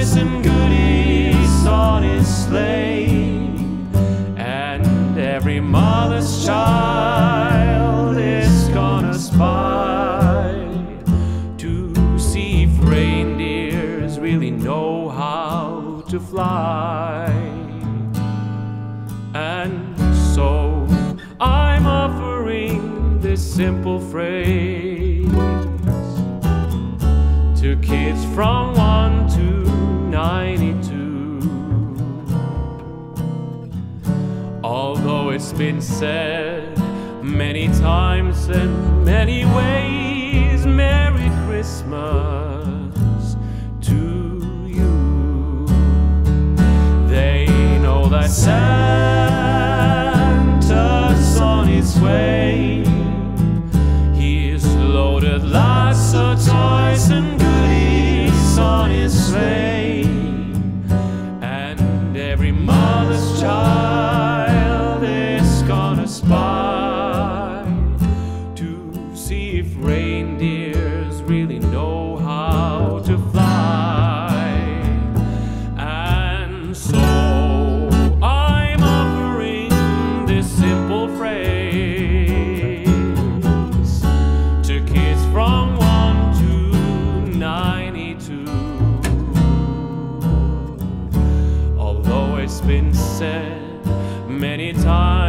toys and goodies on his sleigh. And every mother's child is gonna spy to see if reindeers really know how to fly. And so I'm offering this simple phrase to kids from 1 It's been said many times in many ways, Merry Christmas to you. They know that Santa's 92. Although it's been said many times,